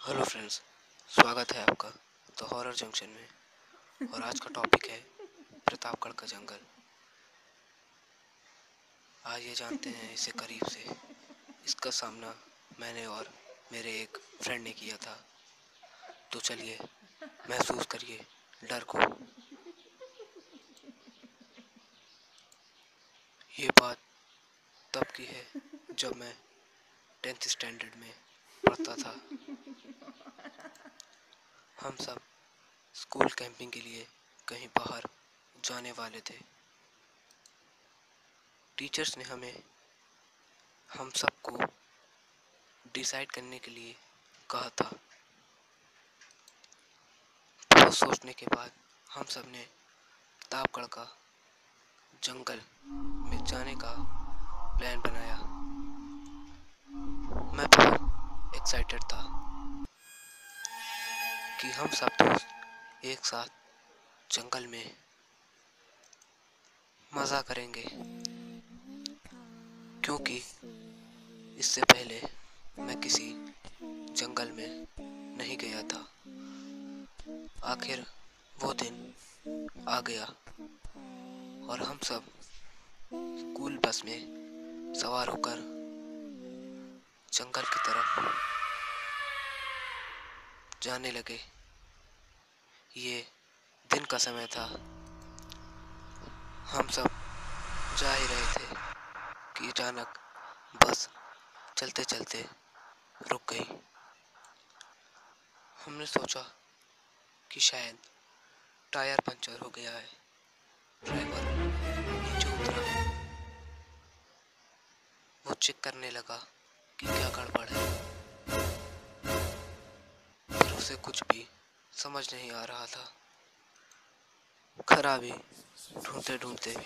Hello friends, स्वागत है आपका द हॉरर जंक्शन में। और आज का टॉपिक है प्रतापगढ़ का जंगल। आइए जानते हैं इसे करीब से। इसका सामना मैंने और मेरे एक फ्रेंड ने किया था। तो चलिए, महसूस करिए डर को। ये बात तब की है जब मैं टेंथ स्टैंडर्ड में पढ़ता था। हम सब स्कूल कैंपिंग के लिए कहीं बाहर जाने वाले थे। टीचर्स ने हमें, हम सबको डिसाइड करने के लिए कहा था। बहुत सोचने के बाद हम सबने प्रतापगढ़ का जंगल में जाने का प्लान बनाया। मैं बहुत एक्साइटेड था कि हम सब दोस्त एक साथ जंगल में मज़ा करेंगे। क्योंकि इससे पहले मैं किसी जंगल में नहीं गया था। आखिर वो दिन आ गया और हम सब स्कूल बस में सवार होकर जंगल की तरफ़ जाने लगे। ये दिन का समय था। हम सब जा ही रहे थे कि अचानक बस चलते चलते रुक गई। हमने सोचा कि शायद टायर पंचर हो गया है। ड्राइवर नीचे उतरा। वो चेक करने लगा कि क्या गड़बड़ है? पर उसे कुछ भी समझ नहीं आ रहा था। खराबी ढूंढते ढूंढते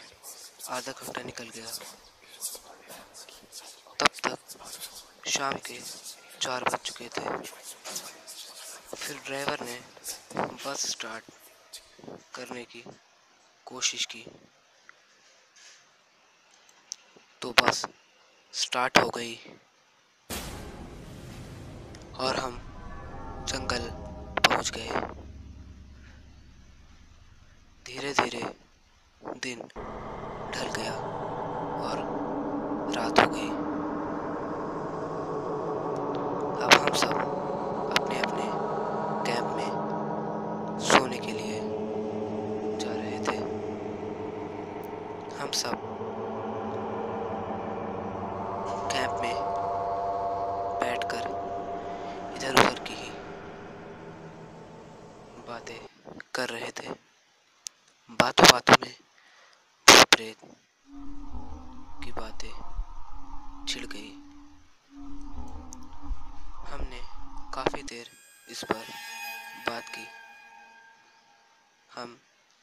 आधा घंटा निकल गया। तब तक शाम के चार बज चुके थे। फिर ड्राइवर ने बस स्टार्ट करने की कोशिश की। तो बस स्टार्ट हो गई। और हम जंगल पहुँच गए। धीरे धीरे दिन ढल गया और रात हो गई। अब हम सब अपने अपने कैंप में सोने के लिए जा रहे थे। हम सब कैंप में बैठकर इधर उधर की ही बातें कर रहे थे। बातों बातों में प्रेत की बातें छिड़ गई। हमने काफ़ी देर इस पर बात की। हम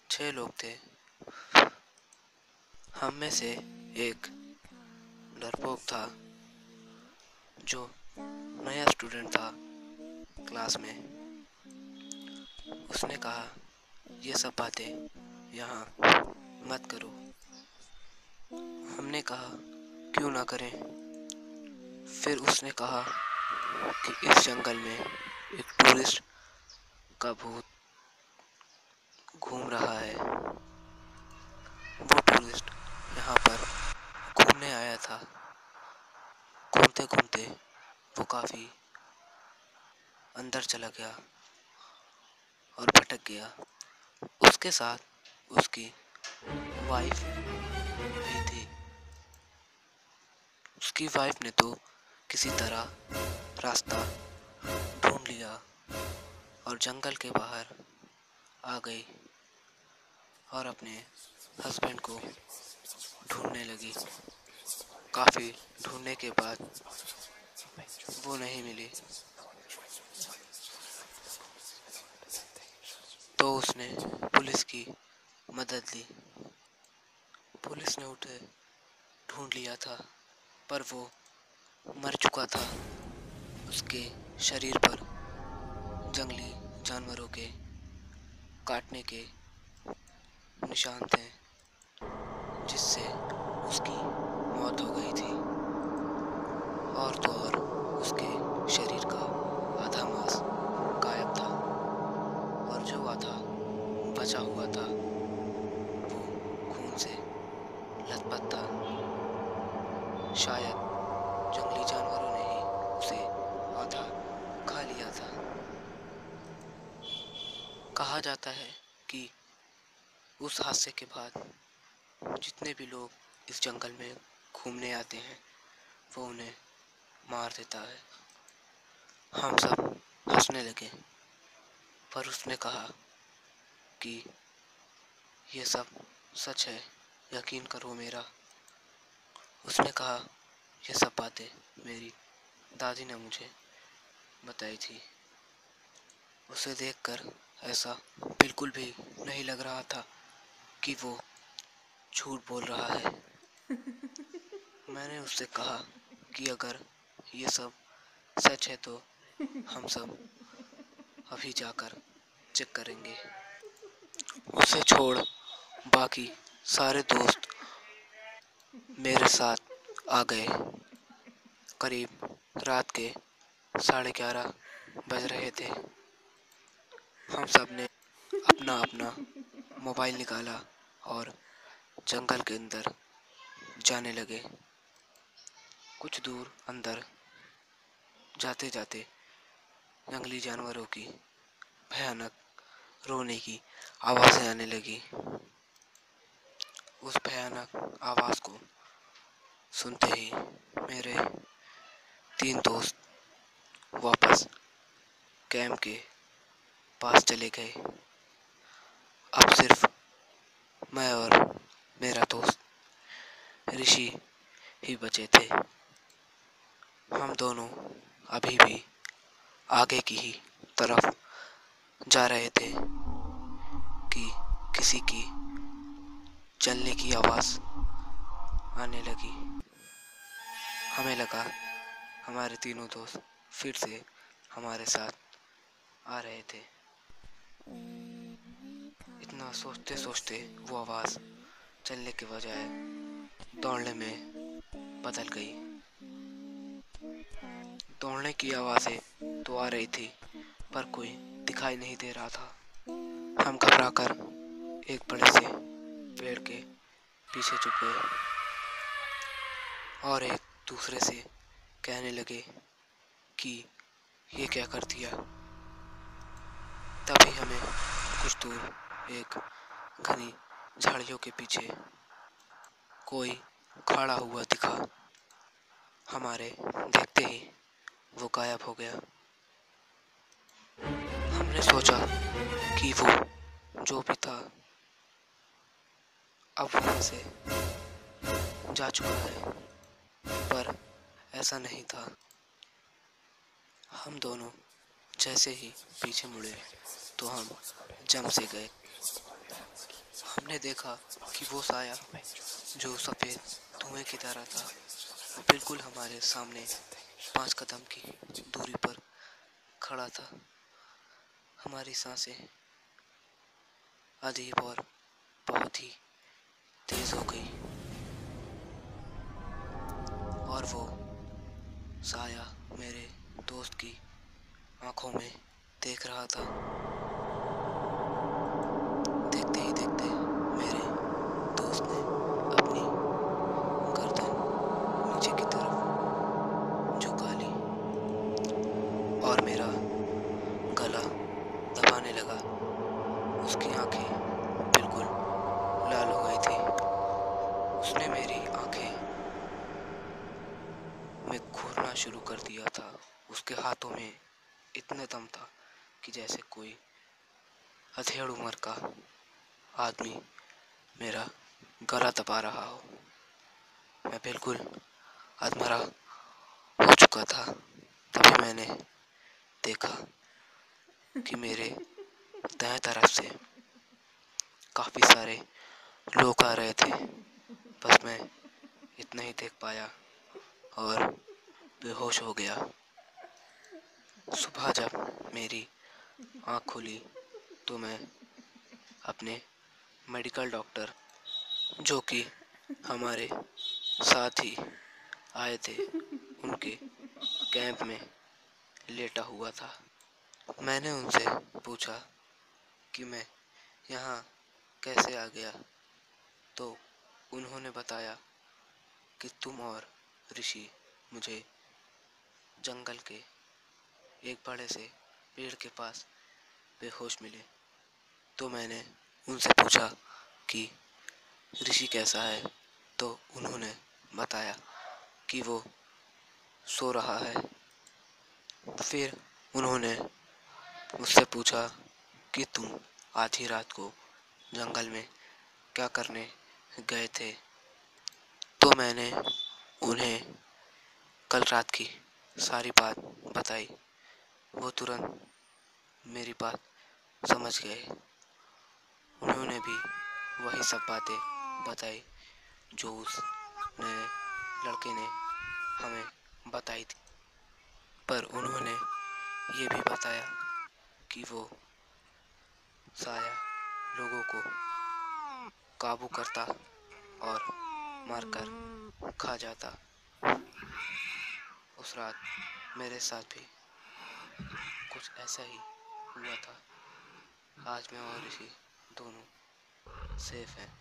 छह लोग थे। हम में से एक डरपोक था, जो नया स्टूडेंट था क्लास में। उसने कहा ये सब बातें यहाँ मत करो। हमने कहा, क्यों ना करें? फिर उसने कहा कि इस जंगल में एक टूरिस्ट का भूत घूम रहा है। वो टूरिस्ट यहाँ पर घूमने आया था। घूमते घूमते वो काफ़ी अंदर चला गया और भटक गया। उसके साथ उसकी वाइफ भी थी। उसकी वाइफ ने तो किसी तरह रास्ता ढूंढ लिया और जंगल के बाहर आ गई और अपने हस्बैंड को ढूँढने लगी। काफ़ी ढूँढने के बाद वो नहीं मिली। तो उसने पुलिस की मदद ली। पुलिस ने उठे ढूंढ लिया था, पर वो मर चुका था। उसके शरीर पर जंगली जानवरों के काटने के निशान थे, जिससे उसकी मौत हो गई थी। और तो और उसके शरीर का आधा मांस बचा हुआ था। वो खून से लथपथ था शायद जंगली जानवरों ने ही उसे आधा खा लिया था। कहा जाता है कि उस हादसे के बाद जितने भी लोग इस जंगल में घूमने आते हैं, वो उन्हें मार देता है। हम सब हंसने लगे, पर उसने कहा कि यह सब सच है यकीन करो मेरा। उसने कहा यह सब बातें मेरी दादी ने मुझे बताई थी। उसे देखकर ऐसा बिल्कुल भी नहीं लग रहा था कि वो झूठ बोल रहा है। मैंने उससे कहा कि अगर ये सब सच है तो हम सब अभी जाकर चेक करेंगे। उसे छोड़। बाकी सारे दोस्त मेरे साथ आ गए। करीब रात के साढ़े ग्यारह बज रहे थे। हम सबने अपना अपना मोबाइल निकाला और जंगल के अंदर जाने लगे। कुछ दूर अंदर जाते जाते जंगली जानवरों की भयानक रोने की आवाज़ें आने लगी। उस भयानक आवाज़ को सुनते ही मेरे तीन दोस्त वापस कैंप के पास चले गए। अब सिर्फ़ मैं और मेरा दोस्त ऋषि ही बचे थे। हम दोनों अभी भी आगे की ही तरफ़ जा रहे थे कि किसी की चलने की आवाज़ आने लगी। हमें लगा हमारे तीनों दोस्त फिर से हमारे साथ आ रहे थे। इतना सोचते सोचते वो आवाज़ चलने के बजाय दौड़ने में बदल गई। दौड़ने की आवाज़ें तो आ रही थी, पर कोई दिखाई नहीं दे रहा था। हम घबरा कर एक बड़े से पेड़ के पीछे चुप गए और एक दूसरे से कहने लगे कि ये क्या कर दिया। तभी हमें कुछ दूर एक घनी झाड़ियों के पीछे कोई खड़ा हुआ दिखा। हमारे देखते ही वो गायब हो गया। हमने सोचा कि वो जो भी था, अब वहाँ से जा चुका है। पर ऐसा नहीं था। हम दोनों जैसे ही पीछे मुड़े तो हम जम से गए। हमने देखा कि वो साया जो सफ़ेद धुएँ की तरह था, बिल्कुल हमारे सामने पाँच कदम की दूरी पर खड़ा था। हमारी साँसें अजीब और बहुत ही तेज हो गई। और वो साया मेरे दोस्त की आँखों में देख रहा था देखते ही देखते मेरे दोस्त ने अपनी गर्दन नीचे की तरफ़ झुका ली और मेरा गला दबाने लगा उसकी आँखें बिल्कुल लाल हो गई थी उसने मेरी आँखें में घूरना शुरू कर दिया था उसके हाथों में इतना दम था कि जैसे कोई अधेड़ उम्र का आदमी मेरा गला दबा रहा हो। मैं बिल्कुल अधमरा हो चुका था। तभी मैंने देखा कि मेरे दाएँ तरफ़ से काफ़ी सारे लोग आ रहे थे। बस मैं इतना ही देख पाया और बेहोश हो गया। सुबह जब मेरी आँख खुली तो मैं अपने मेडिकल डॉक्टर, जो कि हमारे साथ ही आए थे, उनके कैंप में लेटा हुआ था। मैंने उनसे पूछा कि मैं यहाँ कैसे आ गया? तो उन्होंने बताया कि तुम और ऋषि मुझे जंगल के एक बड़े से पेड़ के पास बेहोश मिले। तो मैंने उनसे पूछा कि, ऋषि कैसा है? तो उन्होंने बताया कि वो सो रहा है। फिर उन्होंने मुझसे पूछा कि, तुम आधी रात को जंगल में क्या करने गए थे? तो मैंने उन्हें कल रात की सारी बात बताई। वो तुरंत मेरी बात समझ गए। उन्होंने भी वही सब बातें बताई जो उस नए लड़के ने हमें बताई थी। पर उन्होंने ये भी बताया कि वो साया लोगों को काबू करता और मारकर खा जाता। उस रात मेरे साथ भी कुछ ऐसा ही हुआ था। आज मैं और ऋषि दोनों सेफ़ हैं।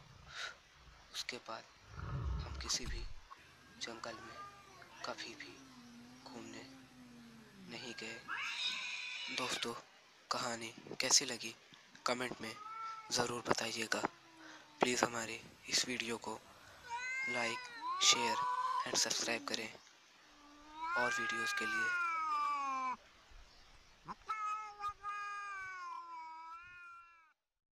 उसके बाद हम किसी भी जंगल में कभी भी घूमने नहीं गए। दोस्तों, कहानी कैसी लगी? कमेंट में ज़रूर बताइएगा। प्लीज़ हमारे इस वीडियो को लाइक शेयर एंड सब्सक्राइब करें। और वीडियोस के लिए